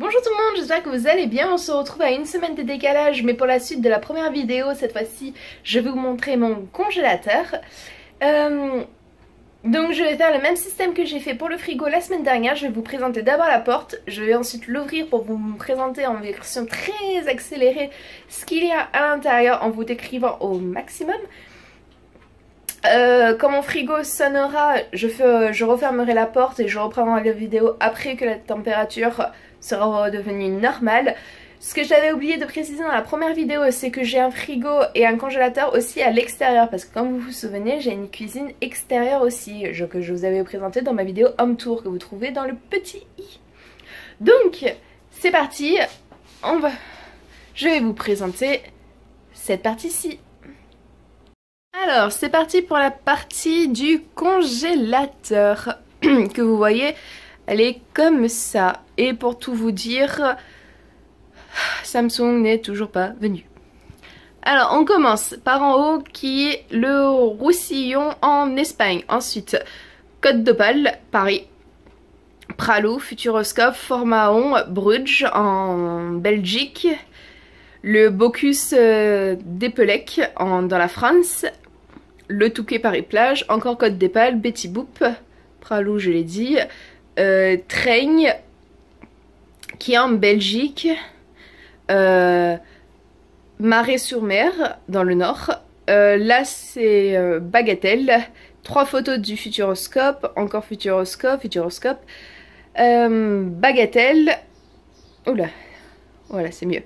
Bonjour tout le monde, j'espère que vous allez bien. On se retrouve à une semaine de décalage, mais pour la suite de la première vidéo, cette fois-ci, je vais vous montrer mon congélateur. Euh, donc je vais faire le même système que j'ai fait pour le frigo la semaine dernière. Je vais vous présenter d'abord la porte, je vais ensuite l'ouvrir pour vous présenter en version très accélérée ce qu'il y a à l'intérieur en vous décrivant au maximum. Euh, quand mon frigo sonnera, fais, je refermerai la porte et je reprendrai la vidéo après que la température sera redevenue normale. Ce que j'avais oublié de préciser dans la première vidéo, c'est que j'ai un frigo et un congélateur aussi à l'extérieur. Parce que comme vous vous souvenez, j'ai une cuisine extérieure aussi, que je vous avais présenté dans ma vidéo Home Tour, que vous trouvez dans le petit i. Donc, c'est parti, on va... je vais vous présenter cette partie-ci. Alors, c'est parti pour la partie du congélateur que vous voyez, elle est comme ça. Et pour tout vous dire, Samsung n'est toujours pas venu. Alors, on commence par en haut qui est le Roussillon en Espagne. Ensuite, Côte d'Opale, Paris. Pralou, Futuroscope, Formaon, Bruges en Belgique. Le Bocuse euh, d'Epelec dans la France le Touquet Paris-Plage, encore Côte d'Épale, Betty Boop, Pralou je l'ai dit, euh, qui est en Belgique, euh, Marais-sur-Mer dans le nord, euh, là c'est euh, Bagatelle, trois photos du Futuroscope, encore Futuroscope, Futuroscope, Bagatelle, oula, voilà c'est mieux.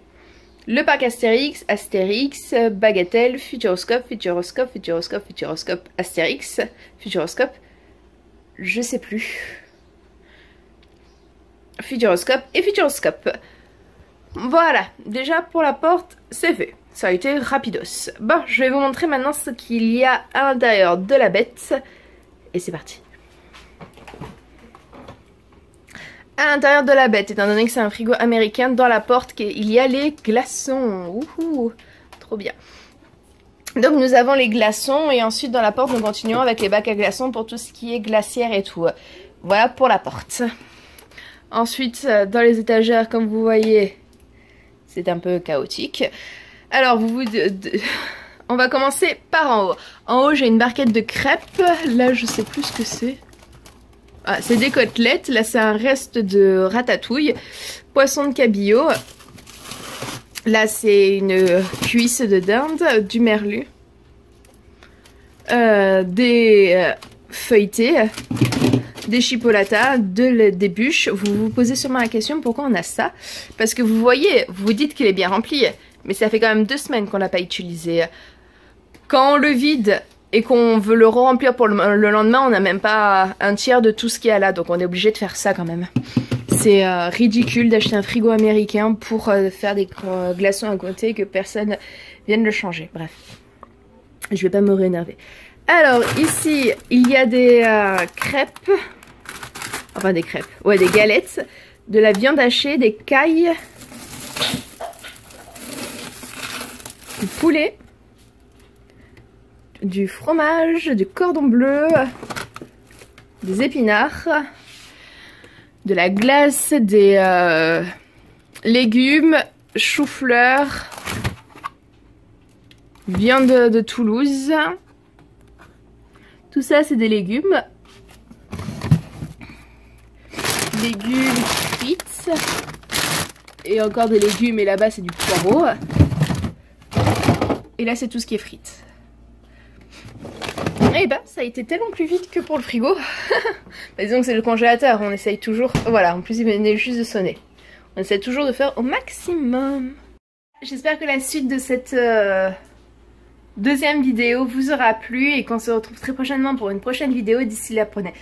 Le parc Astérix, Astérix, Bagatelle, Futuroscope, Futuroscope, Futuroscope, Futuroscope, Astérix, Futuroscope, je sais plus. Futuroscope et Futuroscope. Voilà, déjà pour la porte, c'est fait. Ça a été rapidos. Bon, je vais vous montrer maintenant ce qu'il y a à l'intérieur de la bête. Et c'est parti. à l'intérieur de la bête, étant donné que c'est un frigo américain, dans la porte, il y a les glaçons. Ouhou, trop bien. Donc nous avons les glaçons et ensuite dans la porte nous continuons avec les bacs à glaçons pour tout ce qui est glaciaire et tout. Voilà pour la porte. Ensuite dans les étagères comme vous voyez c'est un peu chaotique. Alors vous vous... On va commencer par en haut. En haut j'ai une barquette de crêpes. Là je sais plus ce que c'est. Ah, c'est des côtelettes. Là, c'est un reste de ratatouille. Poisson de cabillaud. Là, c'est une cuisse de dinde, du merlu. Euh, des euh, feuilletés, des chipolatas, de, des bûches. Vous vous posez sûrement la question pourquoi on a ça? Parce que vous voyez, vous dites qu'il est bien rempli. Mais ça fait quand même deux semaines qu'on l'a pas utilisé. Quand on le vide et qu'on veut le remplir pour le, lendemain, on n'a même pas un tiers de tout ce qu'il y a là. Donc on est obligé de faire ça quand même. C'est euh, ridicule d'acheter un frigo américain pour euh, faire des glaçons à côté et que personne vienne le changer. Bref, je vais pas me réénerver. Alors ici, il y a des crêpes. Enfin des crêpes. Ouais, des galettes. De la viande hachée, des cailles. Du poulet du fromage, du cordon bleu, des épinards, de la glace, des euh, légumes, chou-fleur, viande de Toulouse. Tout ça, c'est des légumes. Légumes frites. Et encore des légumes, et là-bas, c'est du poireau. Et là, c'est tout ce qui est frites. Et eh bah ben, ça a été tellement plus vite que pour le frigo. bah, disons que c'est le congélateur, on essaye toujours... Voilà, en plus il venait juste de sonner. On essaie toujours de faire au maximum. J'espère que la suite de cette euh, deuxième vidéo vous aura plu et qu'on se retrouve très prochainement pour une prochaine vidéo. D'ici là, prenez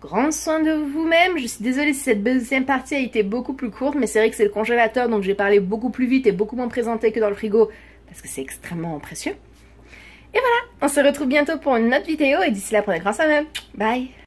grand soin de vous-même. Je suis désolée si cette deuxième partie a été beaucoup plus courte, mais c'est vrai que c'est le congélateur, donc j'ai parlé beaucoup plus vite et beaucoup moins présenté que dans le frigo, parce que c'est extrêmement précieux. Et voilà, on se retrouve bientôt pour une autre vidéo et d'ici là prenez grand soin de Bye